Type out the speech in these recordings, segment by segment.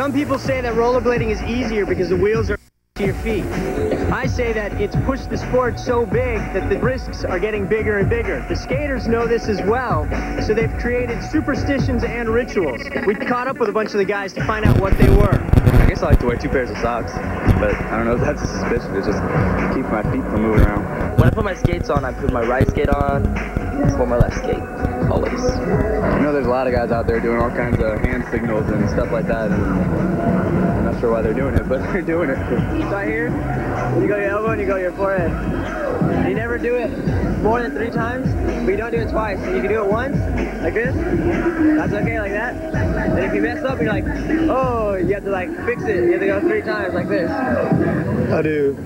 Some people say that rollerblading is easier because the wheels are to your feet. I say that it's pushed the sport so big that the risks are getting bigger and bigger. The skaters know this as well, so they've created superstitions and rituals. We caught up with a bunch of the guys to find out what they were. I guess I like to wear two pairs of socks, but I don't know if that's a suspicion. It's just keep my feet from moving around. When I put my skates on, I put my right skate on before my left skate, always. I know there's a lot of guys out there doing all kinds of hand signals and stuff like that, and I'm not sure why they're doing it, but they're doing it. Right here, you go your elbow and you go your forehead. You never do it more than three times, but you don't do it twice. So you can do it once, like this. That's okay, like that. And if you mess up, you're like, oh, you have to like fix it. You have to go three times, like this. I do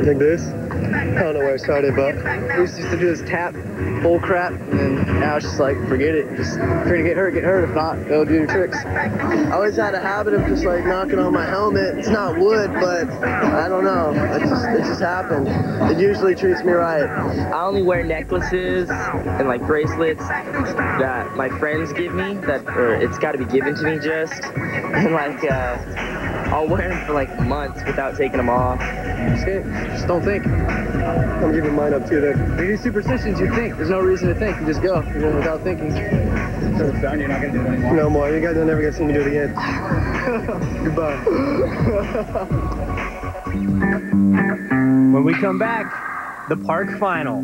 like this. I don't know where I started, but we used to do this tap bull crap, and now it's just like, forget it. Just if you're gonna get hurt, get hurt. If not, go do your tricks. I always had a habit of just like knocking on my helmet. It's not wood, but I don't know. It just, it just happened. It usually treats me right. I only wear necklaces and like bracelets that my friends give me, that or it's got to be given to me just, and like uh, I'll wear them for like months without taking them off. Just, just don't think. I'm giving mine up too there. These superstitions, you think. There's no reason to think. You just go. You go without thinking. So it's done, you're not gonna do it anymore? No more. You guys will never get to see me do it again. Goodbye. When we come back, the park final.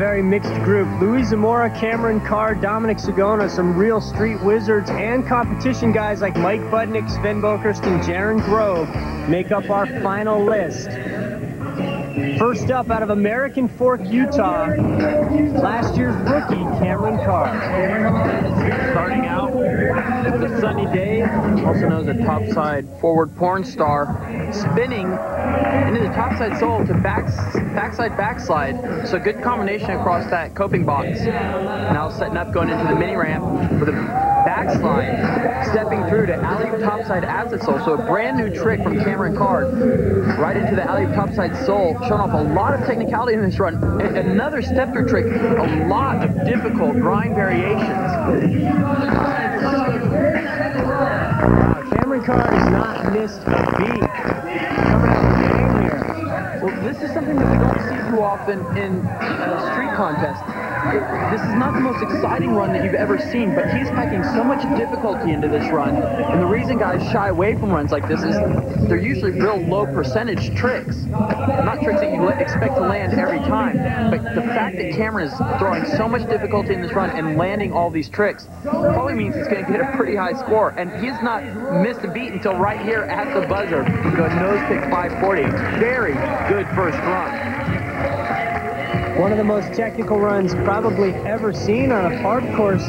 Very mixed group. Louie Zamora, Cameron Carr, Dominic Sagona, some real street wizards, and competition guys like Mike Budnik, Sven Boekhorst, and Jaren Grob make up our final list. First up, out of American Fork, Utah, last year's rookie, Cameron Carr. Starting out the sunny day, also known as a topside forward porn star, spinning into the topside soul to back, backside backslide. So good combination across that coping box. Now setting up going into the mini ramp with a backslide, stepping through to alley topside acid soul. So a brand new trick from Cameron Carr, right into the alley topside soul, showing off a lot of technicality in this run. Another step through trick, a lot of difficult grind variations. Cameron Carr has not missed a beat. Out here. Well, this is something that we don't see too often in a street contest. This is not the most exciting run that you've ever seen, but he's packing so much difficulty into this run. And the reason guys shy away from runs like this is they're usually real low percentage tricks. Not tricks that you expect to land every time, but the fact that Cameron is throwing so much difficulty in this run and landing all these tricks probably means he's going to get a pretty high score. And he's not missed a beat until right here at the buzzer. Going nose pick 540. Very good first run. One of the most technical runs probably ever seen on a park course.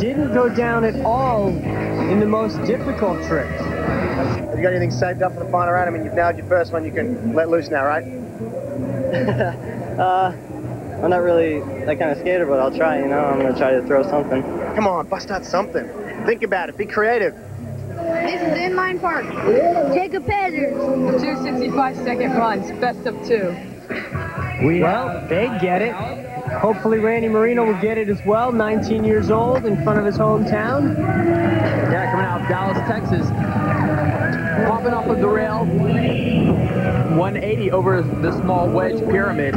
Didn't go down at all in the most difficult tricks. Have you got anything saved up for the final round? I mean, you've nailed your first one. You can let loose now, right? uh, I'm not really that kind of skater, but I'll try, you know. I'm going to try to throw something. Come on, bust out something. Think about it. Be creative. This is Inline Park. Take a competitors. 265 second runs, best of two. We well, they get it. Hopefully Randy Marino will get it as well. 19 years old in front of his hometown. Yeah, coming out of Dallas, Texas. Popping off of the rail. 180 over the small wedge pyramid.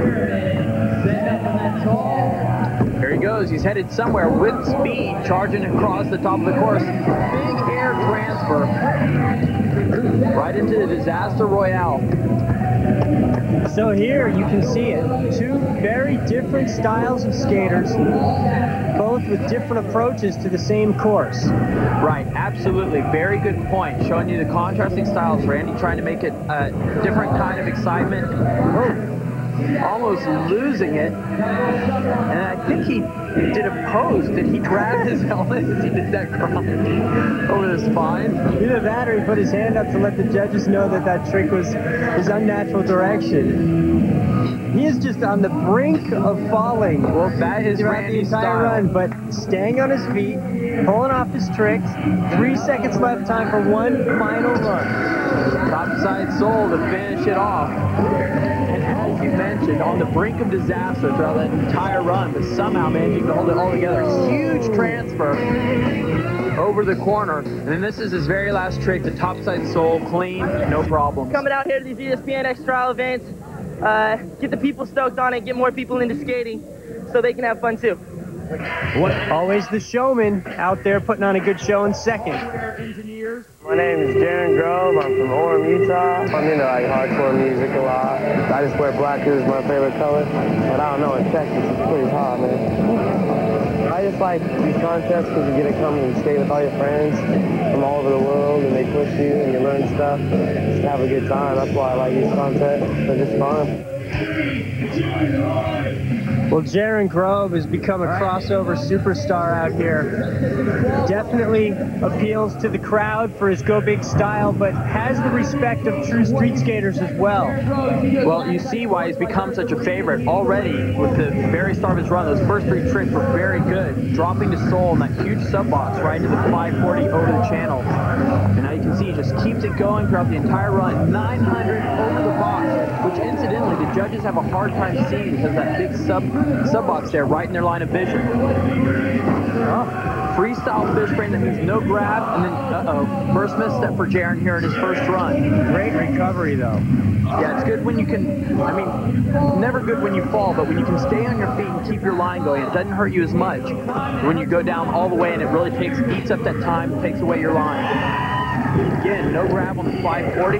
There he goes. He's headed somewhere with speed, charging across the top of the course. Big air transfer. Right into the disaster royale. So here you can see it. Two very different styles of skaters, both with different approaches to the same course. Right, absolutely. Very good point. Showing you the contrasting styles. Randy trying to make it a different kind of excitement. Oh, almost losing it. And I think he did a pose. Did he grab his helmet as he did that grind over the spine? Either that or he put his hand up to let the judges know that that trick was his unnatural direction. He is just on the brink of falling. Well, that is throughout Randy's the entire style. run, but staying on his feet, pulling off his tricks. Three seconds left, time for one final run. Topside soul to finish it off. And as you mentioned, on the brink of disaster throughout that entire run, but somehow managing to hold it all together. Huge transfer over the corner. And then this is his very last trick, the topside soul, clean, no problem. Coming out here to these ESPN X trial events, uh, get the people stoked on it, get more people into skating so they can have fun too. What? Always the showman out there putting on a good show in second. My name is Jaren Grob. I'm from Orem, Utah. I'm into like hardcore music a lot. I just wear black because it's my favorite color. But I don't know, in Texas it's pretty hot, man. I just like these contests because you get to come and skate with all your friends from all over the world and they push you and you learn stuff. Just have a good time. That's why I like these contests. They're just fun. Well, Jaren Grob has become a crossover superstar out here. Definitely appeals to the crowd for his go big style, but has the respect of true street skaters as well. Well, you see why he's become such a favorite already with the very start of his run. Those first three tricks were very good. Dropping to Soul in that huge sub box right into the 540 over the channel. And now you can see he just keeps it going throughout the entire run. 900 over the box, which incidentally the judges have a hard time seeing because that big sub sub box there right in their line of vision. Freestyle fish brain that means no grab, and then uh-oh, first misstep for Jaren here in his first run. Great recovery though. Yeah, it's good when you can, I mean, never good when you fall, but when you can stay on your feet and keep your line going, it doesn't hurt you as much. When you go down all the way and it really takes, eats up that time, takes away your line. Again, no grab on the 540,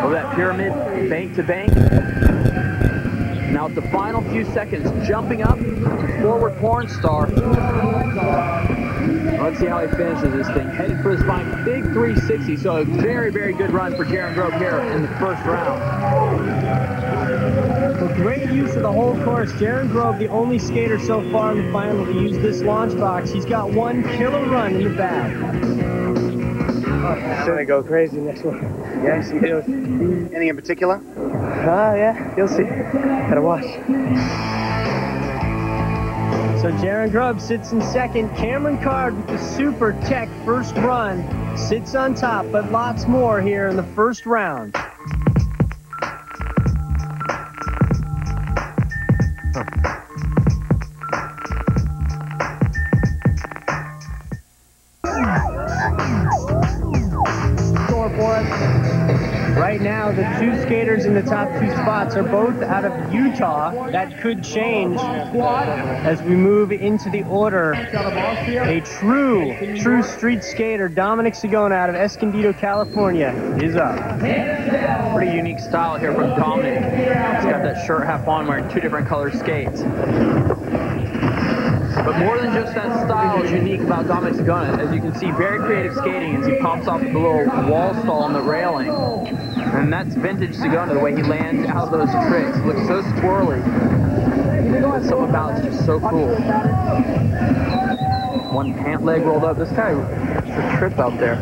over that pyramid, bank to bank. Now at the final few seconds, jumping up to forward porn star. Let's see how he finishes this thing. Headed for his fine big 360, so a very, very good run for Jaren Grob here in the first round. Well, great use of the whole course. Jaren Grob, the only skater so far in the final to use this launch box. He's got one killer run in the bag. It's gonna go crazy next one. Yeah, see deals. Anything in particular? Ah, yeah, you'll see. Gotta watch. So Jaren Grob sits in second. Cameron Card with the Super Tech first run sits on top, but lots more here in the first round. Top two spots are both out of Utah. That could change as we move into the order. A true, true street skater, Dominic Sagona out of Escondido, California, is up. Pretty unique style here from Dominic. He's got that shirt half on wearing two different color skates. But more than just that style is unique about Dominic Sagona. As you can see, very creative skating as he pops off the little wall stall on the railing. And that's vintage Sagona, the way he lands out those tricks. Looks so squirrely. Something about it's just so cool. One pant leg rolled up. This guy, it's a trip out there.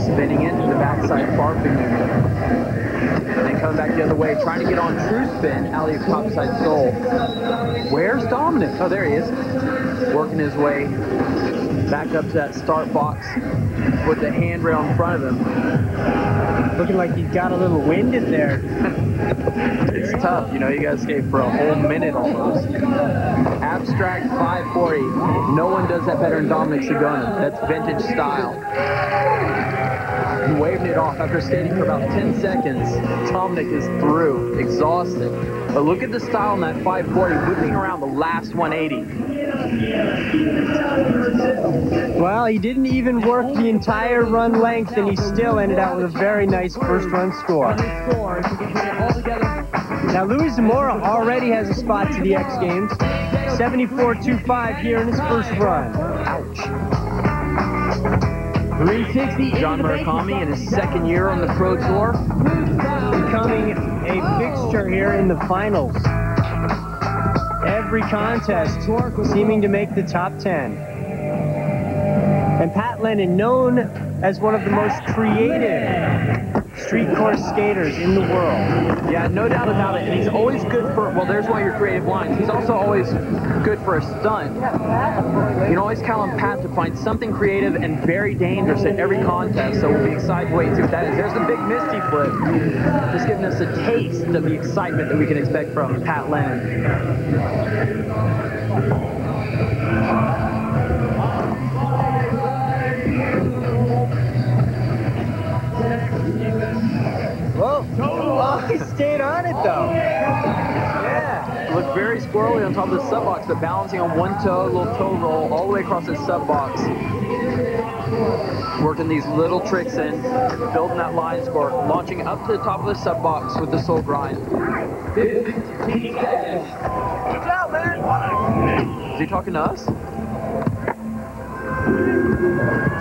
spinning into the backside movement. And then coming back the other way, trying to get on true spin, alley topside soul. Where's Dominic? Oh, there he is. Working his way back up to that start box with the handrail in front of him. Looking like he's got a little wind in there. It's tough, you know, you gotta skate for a whole minute almost. Abstract 540. No one does that better than Dominic Sagona. That's vintage style. He waved it off after skating for about 10 seconds. Dominic is through, exhausted. But look at the style in that 540, whipping around the last 180. Well, he didn't even work the entire run length, and he still ended out with a very nice first run score. Now, Louie Zamora already has a spot to the X Games. 74.25 here in his first run. Ouch. 360 John Murakami in his second year on the Pro Tour. Becoming a fixture here in the finals. Every contest, seeming to make the top 10. And Pat Lennen, known as one of the most creative street course skaters in the world. Yeah, no doubt about it. And he's always good for, well, there's one of your creative lines. He's also always good for a stunt. You can always count on Pat to find something creative and very dangerous at every contest. So we'll be excited to wait and see what that is. There's the big Misty flip. Just giving us a taste of the excitement that we can expect from Pat Lennen. Of the sub box, but balancing on one toe, little toe roll all the way across his sub box. Working these little tricks in, building that line score, launching up to the top of the sub box with the soul grind. Is he talking to us?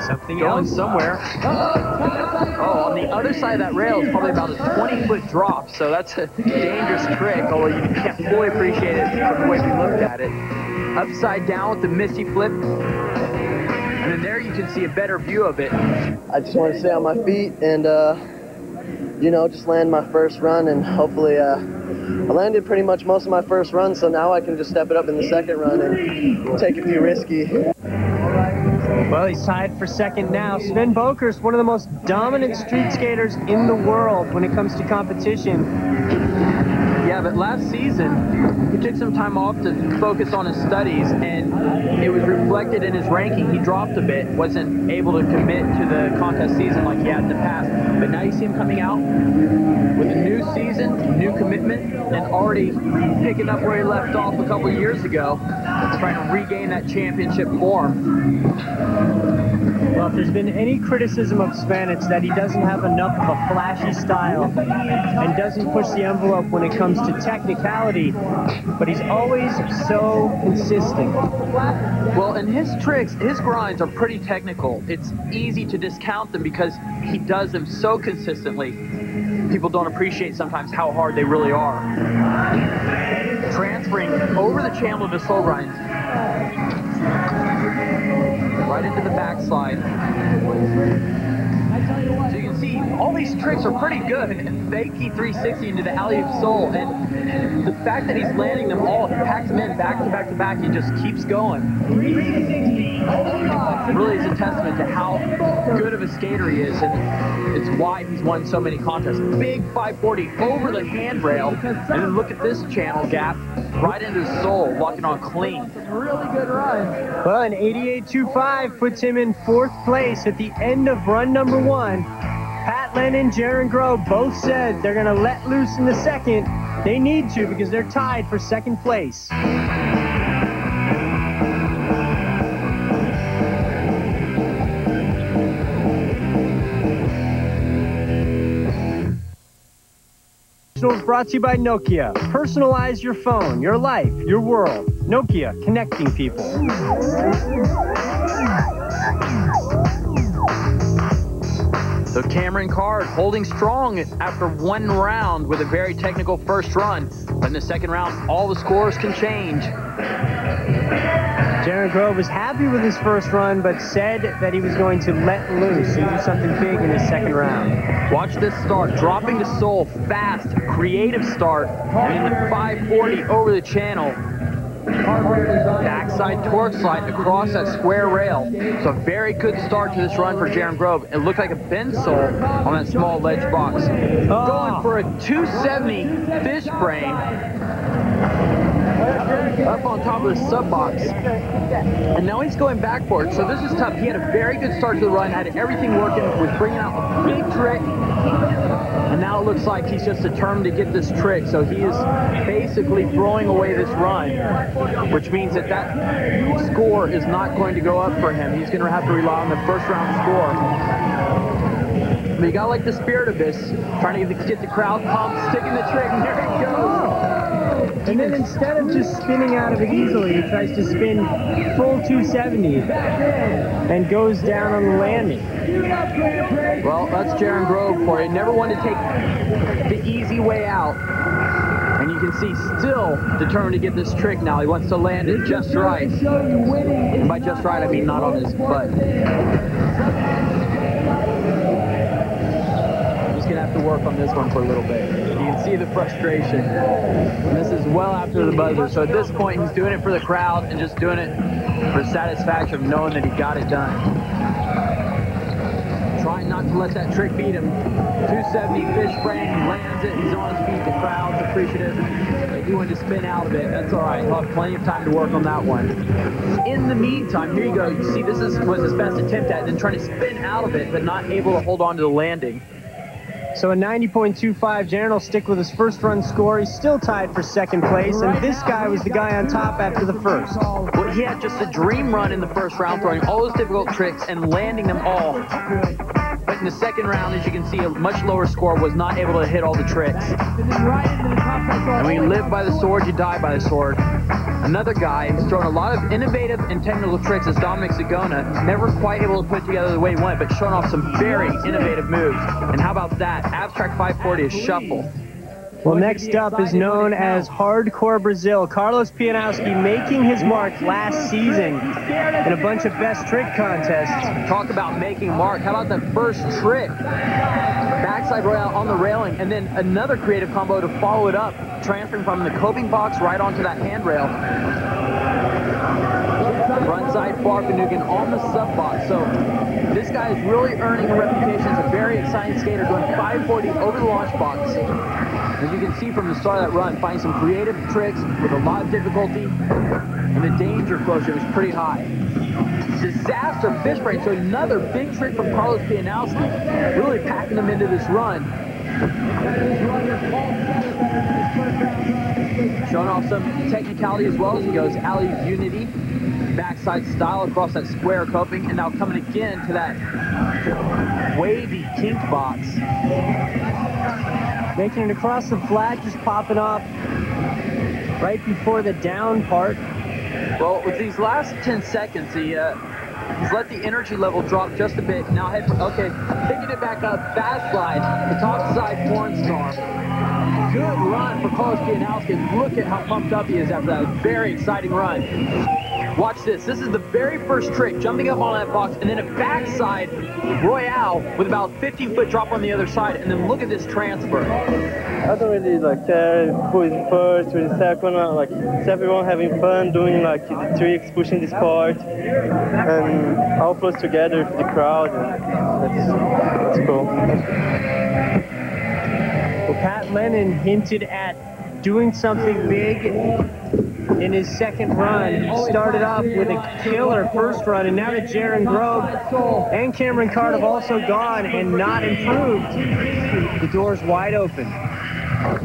Something Going else. somewhere. Oh, on the other side of that rail is probably about a 20-foot drop, so that's a dangerous trick, although you can't fully appreciate it from the way we looked at it. Upside down with the Misty flip. And then there you can see a better view of it. I just want to stay on my feet and, uh, you know, just land my first run and hopefully, uh, I landed pretty much most of my first run, so now I can just step it up in the second run and take a few risky. Well, he's tied for second now. Sven Boker is one of the most dominant street skaters in the world when it comes to competition. Yeah, but last season, he took some time off to focus on his studies, and it was reflected in his ranking. He dropped a bit, wasn't able to commit to the contest season like he had in the past. But now you see him coming out with a new season, new commitment, and already picking up where he left off a couple years ago, trying to regain that championship form. Well, if there's been any criticism of Sven, it's that he doesn't have enough of a flashy style and doesn't push the envelope when it comes to technicality, but he's always so consistent. Well, and his tricks, his grinds are pretty technical. It's easy to discount them because he does them so consistently. People don't appreciate sometimes how hard they really are. Transferring over the channel his soul grinds. Right into the backslide. All these tricks are pretty good. Fakey 360 into the alley of soul. And the fact that he's landing them all, he packs them in back to back to back, he just keeps going. Really is a testament to how good of a skater he is, and it's why he's won so many contests. Big 540 over the handrail, and then look at this channel gap right into his soul, walking on clean. Really good run. Well, an 88.25 puts him in fourth place at the end of run number one. Pat Lennen, Jaren Grob both said they're going to let loose in the second. They need to because they're tied for second place. Brought to you by Nokia. Personalize your phone, your life, your world. Nokia, connecting people. So Cameron Card holding strong after one round with a very technical first run. But in the second round, all the scores can change. Jaren Grob was happy with his first run, but said that he was going to let loose and do something big in his second round. Watch this start, dropping to soul, fast, creative start, and in the 540 over the channel. Backside torque slide across that square rail. So a very good start to this run for Jaren Grob. It looked like a bend on that small ledge box. Going for a 270 fish brain up on top of the sub box. And now he's going backboard, so this is tough. He had a very good start to the run, had everything working, was bringing out a big trick. And now it looks like he's just determined to get this trick, so he is basically throwing away this run, which means that that score is not going to go up for him. He's going to have to rely on the first round score. But you got like the spirit of this, trying to get the, crowd pumped, sticking the trick, and here it goes. And then instead of just spinning out of it easily, he tries to spin full 270 and goes down on the landing. Well, that's Jaren Grob for you. Never wanted to take the easy way out. And you can see still determined to get this trick now. He wants to land it just right. And by just right, I mean not on his butt. Just gonna have to work on this one for a little bit. See the frustration. And this is well after the buzzer. So at this point, he's doing it for the crowd and just doing it for satisfaction of knowing that he got it done trying not to let that trick beat him. 270 fish he lands it, he's on his feet, the crowd's appreciative. They do want to spin out of it, that's all right. He'll have plenty of time to work on that one. In the meantime, here you go. You see this is, was his best attempt at, then trying to spin out of it, but not able to hold on to the landing. So a 90.25, Jaren will stick with his first run score. He's still tied for second place, and this guy was the guy on top after the first. Well, he had just a dream run in the first round, throwing all those difficult tricks and landing them all. But in the second round, as you can see, a much lower score was not able to hit all the tricks. And when you live by the sword, you die by the sword. Another guy who's thrown a lot of innovative and technical tricks is Dominic Sagona. Never quite able to put together the way he wanted, but showing off some very innovative moves. And how about that? Abstract 540 is shuffle. Well, next up is known as Hardcore Brazil. Carlos Pianowski making his mark last season in a bunch of best trick contests. Talk about making mark. How about that first trick? Backside royale on the railing, and then another creative combo to follow it up, transferring from the coping box right onto that handrail. Frontside Fahrvergnügen on the sub box. So this guy is really earning a reputation as a very exciting skater, going 540 over the launch box. As you can see from the start of that run, finding some creative tricks with a lot of difficulty, and the danger quotient was pretty high. Disaster fish brain, so another big trick from Carlos Pianowski, really packing him into this run. Showing off some technicality as well as he goes alley unity, backside style across that square coping, and now coming again to that wavy kink box. Making it across the flat, just popping off right before the down part. Well, with these last 10 seconds, he, uh, he's let the energy level drop just a bit. Now head, okay, picking it back up, fast slide, the top side star. Good run for Carlos Pianowski. Look at how pumped up he is after that very exciting run. Watch this. This is the very first trick, jumping up on that box, and then a backside royale with about 15 foot drop on the other side, and then look at this transfer. I don't really like care who is first, who is second. Uh, like it's everyone having fun doing like the tricks, pushing the sport, and all close together with the crowd. And that's, that's cool. Well, Pat Lennen hinted at doing something big in his second run. He started off with a killer first run, and now that Jaren Grob and Cameron Card have also gone and not improved, the door's wide open.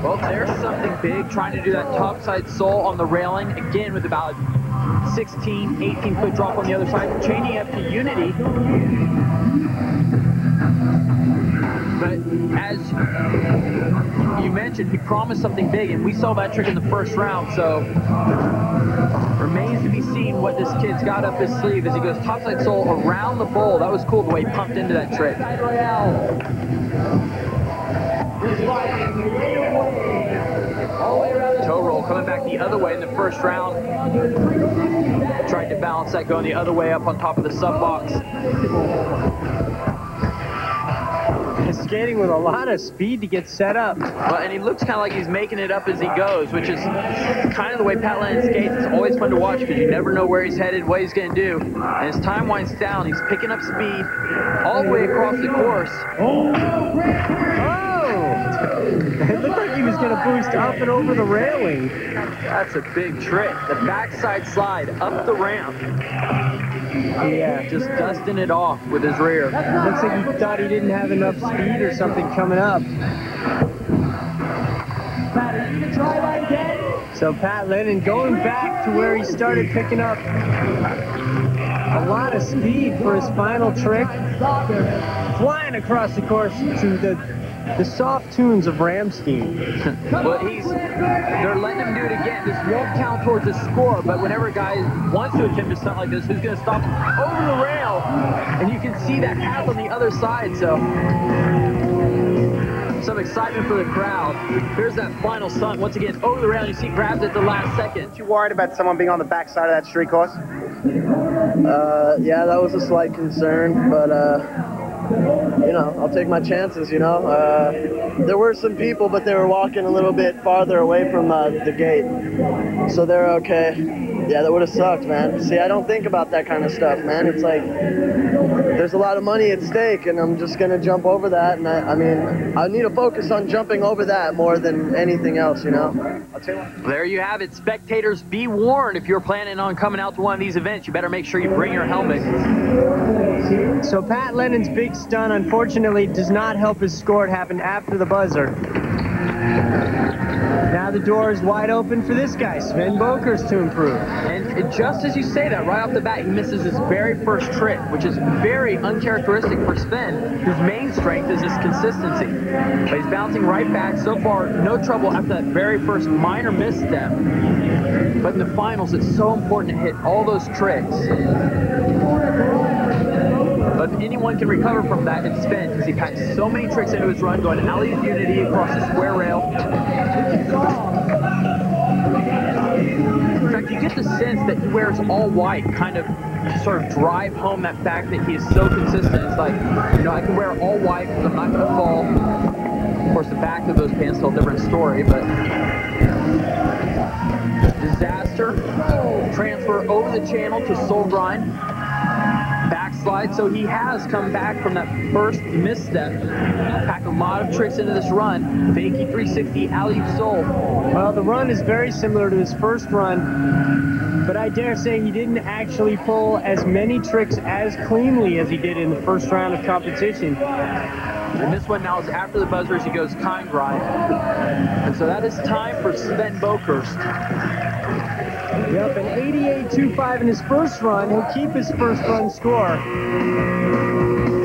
Well, there's something big, trying to do that topside soul on the railing, again with about 16, 18 foot drop on the other side, chaining up to Unity. But as you mentioned, he promised something big, and we saw that trick in the first round, so remains to be seen what this kid's got up his sleeve as he goes topside soul around the bowl. That was cool the way he pumped into that trick. Toe roll coming back the other way in the first round. Tried to balance that going the other way up on top of the sub box. Skating with a lot of speed to get set up. Well, and he looks kind of like he's making it up as he goes, which is kind of the way Pat Lennen skates. It's always fun to watch because you never know where he's headed, what he's going to do. And as time winds down, he's picking up speed all the way across the course. Oh! It looked like he was going to boost up and over the railing. That's a big trick. The backside slide up the ramp. Yeah. Just dusting it off with his rear. Looks like he thought he didn't have enough speed or something coming up. So Pat Lennen going back to where he started picking up a lot of speed for his final trick. Flying across the course to the the soft tunes of Rammstein. but he's, they're letting him do it again. This won't count towards a score, but whenever a guy wants to attempt a stunt like this, who's going to stop over the rail? And you can see that path on the other side, so some excitement for the crowd. Here's that final stunt. Once again, over the rail. You see grabs at the last second. Aren't you worried about someone being on the backside of that street course? Uh, yeah, that was a slight concern, but uh, you know, I'll take my chances. You know, uh, there were some people, but they were walking a little bit farther away from uh, the gate, so they're okay. Yeah, that would have sucked, man. See, I don't think about that kind of stuff, man. It's like there's a lot of money at stake, and I'm just gonna jump over that. And I, I mean, I need to focus on jumping over that more than anything else, you know. I'll tell you what. There you have it. Spectators, be warned if you're planning on coming out to one of these events, you better make sure you bring your helmet. So Pat Lennen's big stunt, unfortunately, does not help his score. It happened after the buzzer. Now the door is wide open for this guy, Sven Boekhorst, to improve. And just as you say that, right off the bat, he misses his very first trick, which is very uncharacteristic for Sven, whose main strength is his consistency. But he's bouncing right back. So far, no trouble after that very first minor misstep. But in the finals, it's so important to hit all those tricks. If anyone can recover from that, it's Sven, because he packed so many tricks into his run, going alley unity across the square rail. In fact, you get the sense that he wears all white, kind of sort of drive home that fact that he is so consistent. It's like, you know, I can wear all white because I'm not going to fall. Of course, the back of those pants tell a different story, but disaster. Transfer over the channel to Soul Grind. Backslide, so he has come back from that first misstep. Packed a lot of tricks into this run. Fakey 360, alley soul. Well, the run is very similar to his first run, but I dare say he didn't actually pull as many tricks as cleanly as he did in the first round of competition. And this one now is after the buzzer as he goes time grind. And so that is time for Sven Boekhorst. Yep, an 88.25 in his first run. He'll keep his first run score.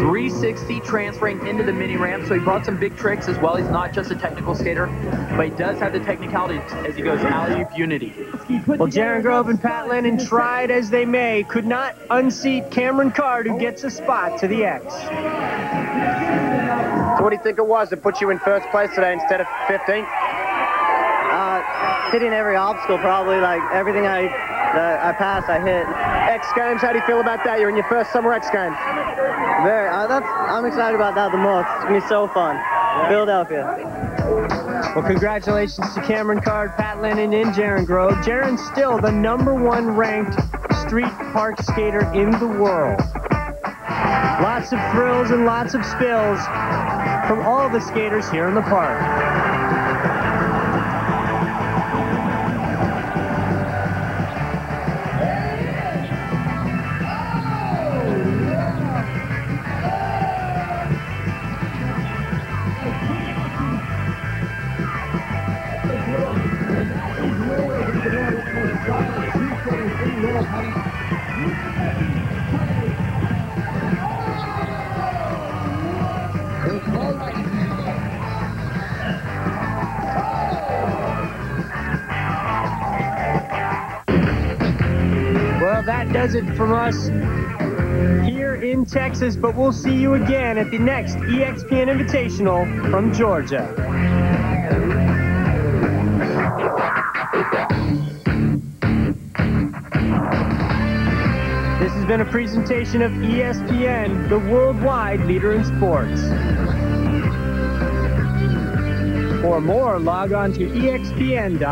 360 transferring into the mini ramp, so he brought some big tricks as well. He's not just a technical skater, but he does have the technicality as he goes alley-oop unity. Well, Jaren Grob and Pat Lennen tried as they may, could not unseat Cameron Card, who gets a spot to the X. So what do you think it was that put you in first place today instead of 15th? Hitting every obstacle, probably like everything I that I passed, I hit. X Games, how do you feel about that? You're in your first Summer X Games. Very. Uh, that's. I'm excited about that the most. It's gonna be so fun. Philadelphia. Well, congratulations to Cameron Card, Pat Lennen, and Jaren Grob. Jaren's still the number one ranked street park skater in the world. Lots of thrills and lots of spills from all the skaters here in the park. Well, that does it from us here in Texas, but we'll see you again at the next EXPN Invitational from Georgia. Been a presentation of ESPN, the worldwide leader in sports. For more, log on to EXPN.com.